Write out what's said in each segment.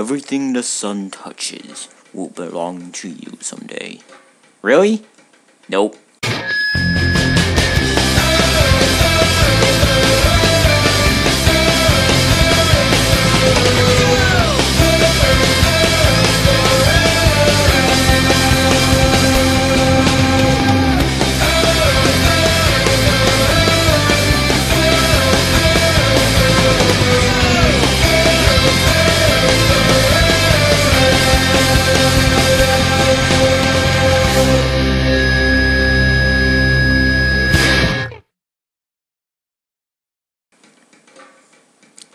Everything the sun touches will belong to you someday. Really? Nope.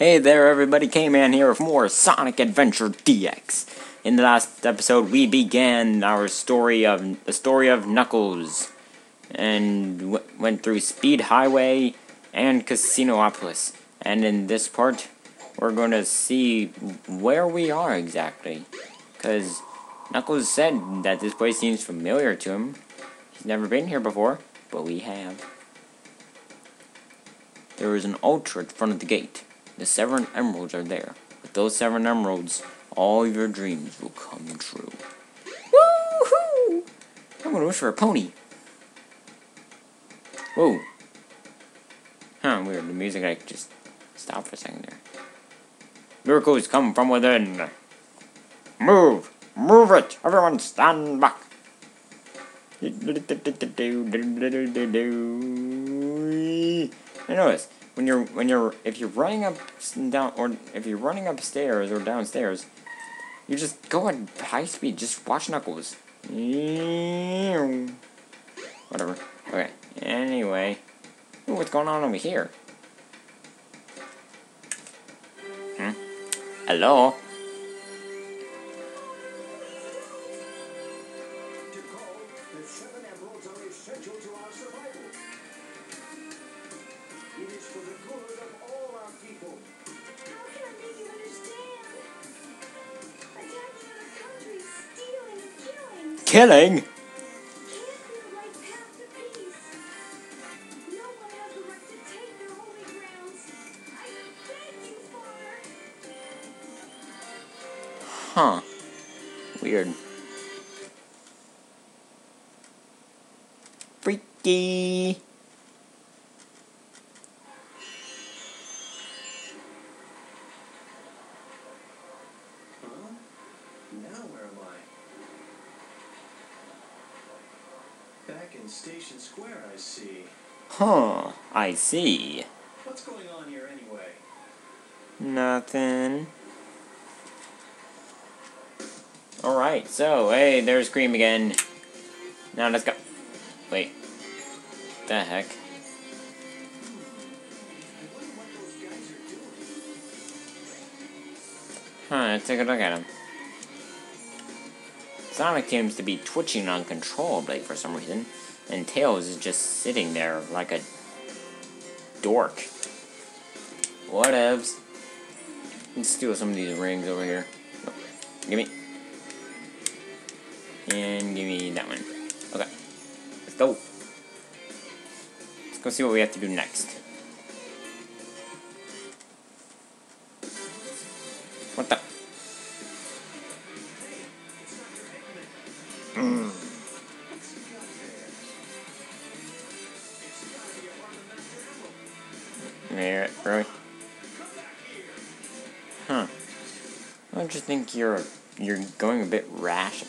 Hey there, everybody. K-Man here with more Sonic Adventure DX. In the last episode, we began our story of the story of Knuckles, and went through Speed Highway and Casinopolis. And in this part, we're going to see where we are exactly, because Knuckles said that this place seems familiar to him. He's never been here before, but we have. There is an altar at the front of the gate. The seven emeralds are there. With those seven emeralds, all your dreams will come true. Woohoo! I'm gonna wish for a pony. Whoa. Huh, weird. The music like just stopped for a second there. Miracles come from within. Move! Move it! Everyone stand back! I notice when you're when you're if you're running up down or if you're running upstairs or downstairs, you just go at high speed. Just watch Knuckles. Whatever. Okay. Anyway, Ooh, what's going on over here? Hmm. Hello. essential to our survival. It is for the good of all our people. How can I make you understand? Attacking other countries, stealing, killing. Killing. Can't be the Huh. I see. What's going on here anyway? Nothing. Alright, so, hey, there's Cream again. Now let's go. Wait. The heck? I wonder what those guys are doing. Huh, let's take a look at him. Sonic seems to be twitching uncontrollably for some reason, and Tails is just sitting there like a dork. Whatevs. Let's steal some of these rings over here. Oh, gimme. And give me that one. Okay. Let's go. Let's go see what we have to do next.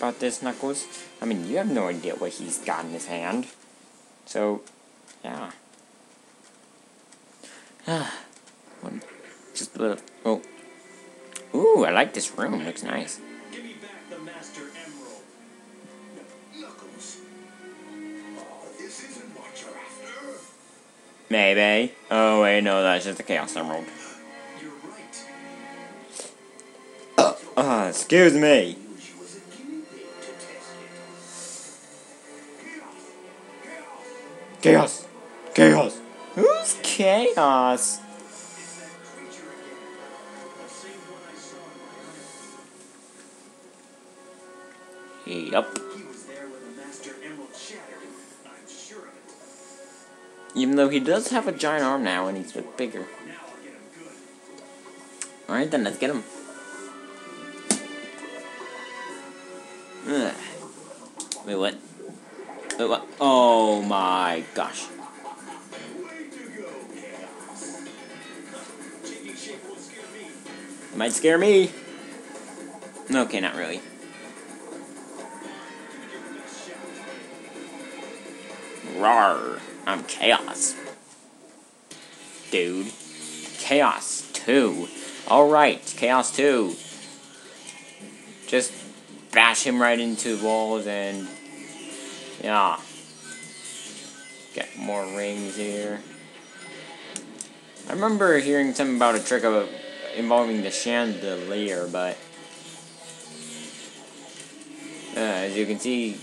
About this, Knuckles. I mean, you have no idea what he's got in his hand. So, yeah. One, just a little. Oh. Ooh, I like this room. Looks nice. Give me back the Master Emerald. Knuckles. Oh, this isn't what you're after. Maybe. Oh wait, no, that's just a Chaos Emerald. You're right. Ah, excuse me. The Chaos! Who's Chaos? Sure. Even though he does have a giant arm now and he's a bit bigger. Alright then, let's get him. Ugh. Wait, what? Oh my gosh. It might scare me. Okay, not really. Rawr. I'm Chaos. Dude. Chaos 2. Alright, Chaos 2. Just bash him right into walls and. Yeah. Get more rings here. I remember hearing something about a trick of involving the chandelier, but. Uh, as you can see,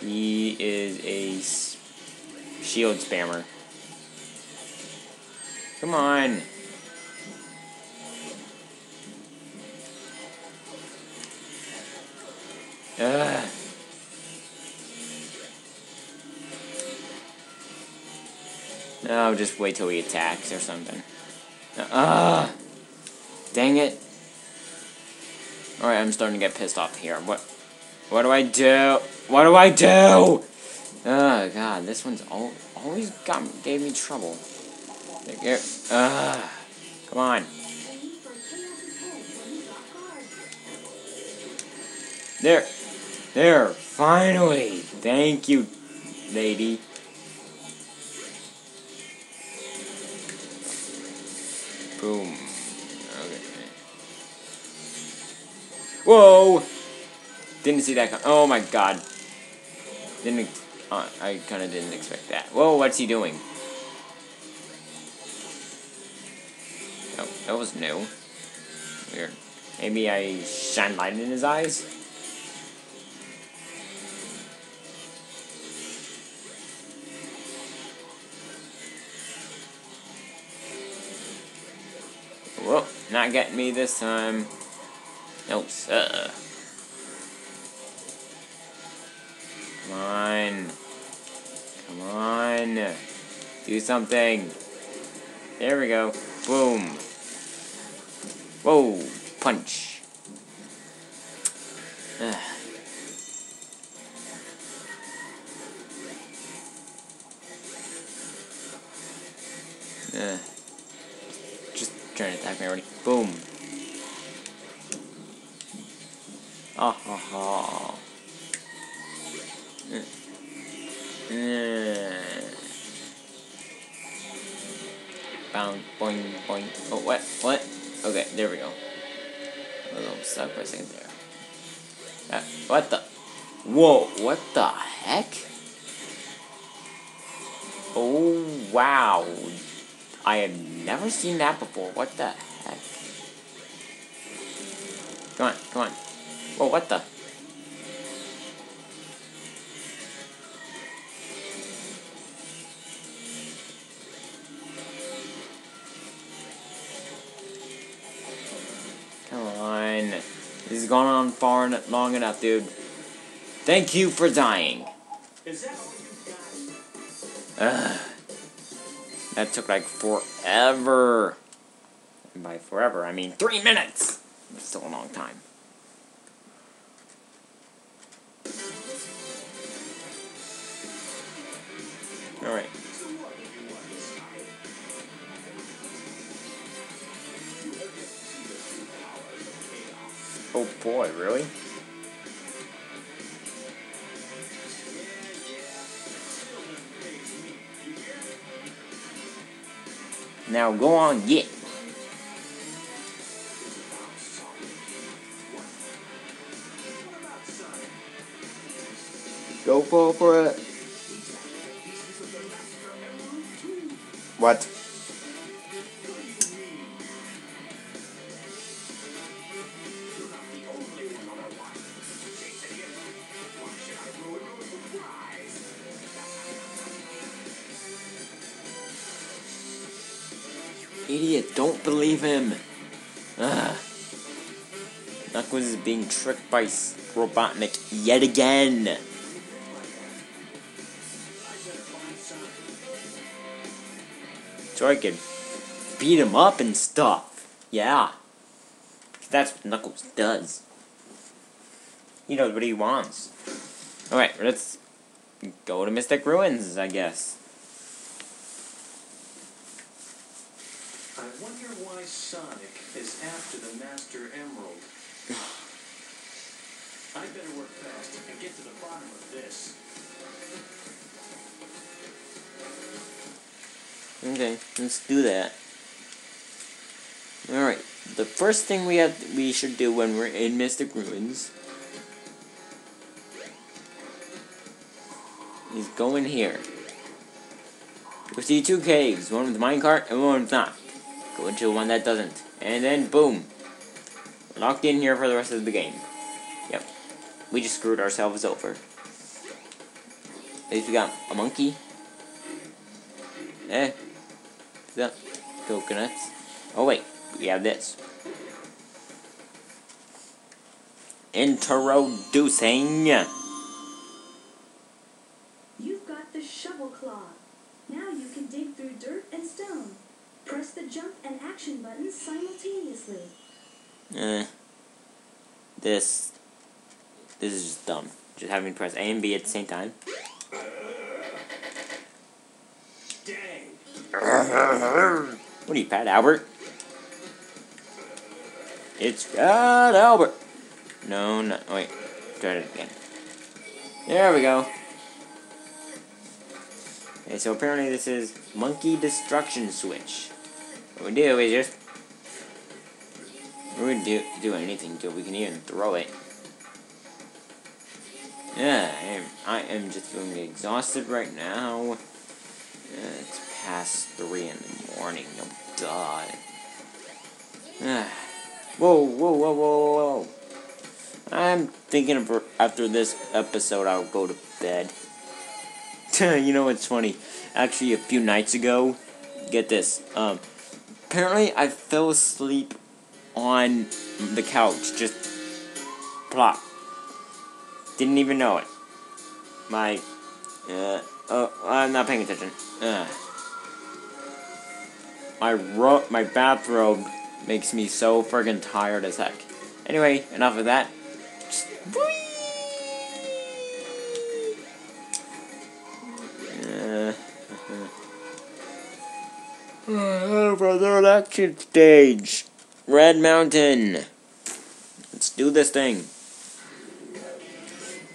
he is a shield spammer. Come on. Ugh. No, just wait till he attacks or something. Ah, dang it. Alright, I'm starting to get pissed off here. What what do I do? What do I do? Oh god, this one's al always got gave me trouble. Ugh. Come on. There. There. Finally. Thank you, lady. Boom. Okay. Whoa! Didn't see that. Oh my god. Didn't. Uh, I kind of didn't expect that. Whoa! What's he doing? Oh, that was new. Weird. Maybe I shine light in his eyes. Not getting me this time. No, sir. Uh. Come on. Come on. Do something. There we go. Boom. Whoa. Punch. Trying to attack me already. Boom. Ah ha ha. Uh. Bound, boing, boing. Oh, what? What? Okay, there we go. A little stuck for a second there. Uh, what the? Whoa, what the heck? Oh, wow. I have never seen that before. What the heck? Come on, come on. Whoa, what the? Come on. This has gone on far en- long enough, dude. Thank you for dying. Is that all you got? Ugh. That took like forever. And by forever, I mean three minutes. It's still a long time. Alright. On, get. Now, Sonic. What? What about Sonic? Go for, for it. Pieces of the Master Emerald too. What? What Knuckles is being tricked by Robotnik yet again. So I could beat him up and stuff. Yeah. That's what Knuckles does. He knows what he wants. Alright, let's go to Mystic Ruins, I guess. I wonder why Sonic is after the Master Emerald. I better work fast and get the bottom of this. Okay, let's do that. Alright, the first thing we have we should do when we're in Mystic Ruins is go in here. We see two caves, one with minecart and one with not. Go into one that doesn't. And then boom. Locked in here for the rest of the game. Yep. We just screwed ourselves over. At least we got a monkey. Eh. The coconuts. Oh wait, we have this. Introducing You've got the shovel claw. Now you can dig through dirt and stone. Press the jump and action buttons simultaneously. uh, this this is just dumb. Just having to press A and B at the same time. Dang! What are you, Pat Albert? It's Pat Albert. No, no, wait. Try it again. There we go. Okay, so apparently this is Monkey Destruction Switch. What we do is just... We wouldn't do, do anything to it. We can even throw it. Yeah, I am, I am just feeling exhausted right now. Uh, it's past three in the morning. Oh God. Ah. whoa, whoa, whoa, whoa, whoa, whoa! I'm thinking of after this episode, I'll go to bed. you know what's funny? Actually, a few nights ago, get this. Um, apparently, I fell asleep on the couch, just plop. Didn't even know it. My, uh, oh, I'm not paying attention. Ugh. My ro- my bathrobe makes me so friggin' tired as heck. Anyway, enough of that. Just Uh, uh, for the election stage, Red Mountain. Let's do this thing.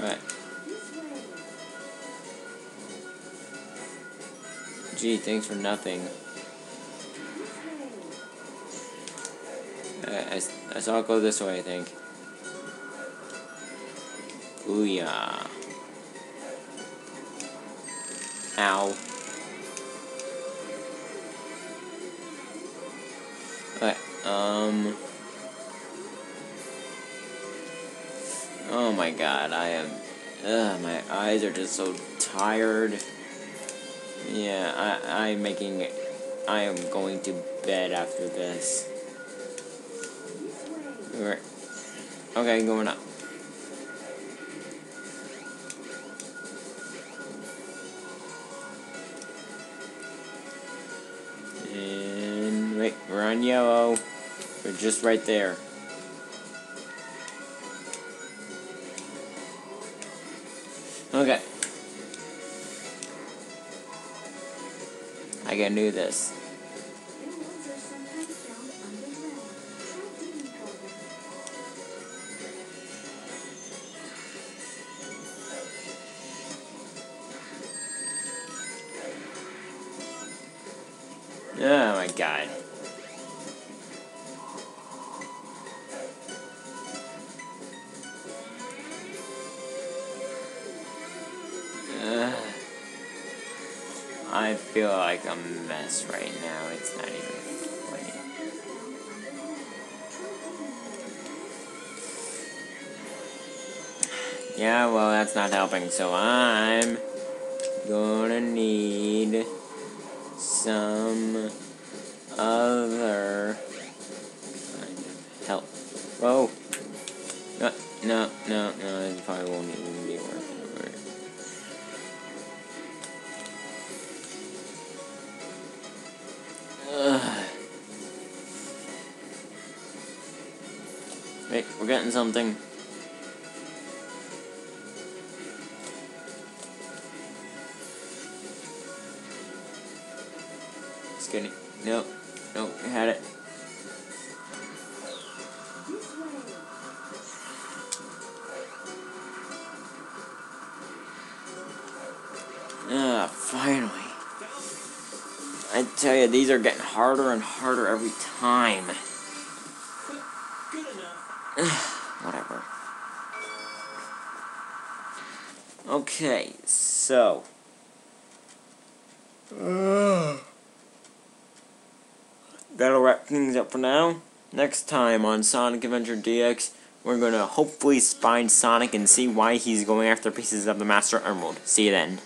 Alright. Gee, thanks for nothing. I, s- I saw it go this way, I think. Booyah. Ow. Alright, um... Oh my god, I am... Ugh, my eyes are just so tired. Yeah, I, I'm making... I am going to bed after this. Alright. Okay, going up. And wait, we're on yellow. We're just right there. Okay. I can do this. I feel like a mess right now. It's not even funny. Yeah, well, that's not helping, so I'm gonna need some other kind of help. Whoa! No, no, no, no, it probably won't even we're getting something. Kidding. Nope. Nope, we had it. Ah, finally. I tell you, these are getting harder and harder every time. Okay, so. That'll wrap things up for now. Next time on Sonic Adventure DX, we're gonna hopefully find Sonic and see why he's going after pieces of the Master Emerald. See you then.